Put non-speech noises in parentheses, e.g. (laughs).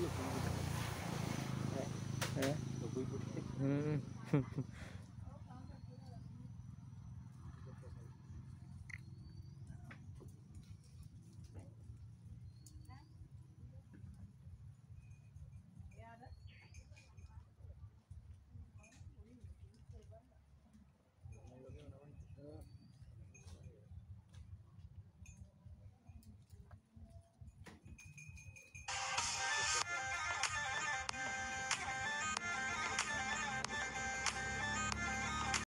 네. 네. 네. 음. (laughs) (laughs)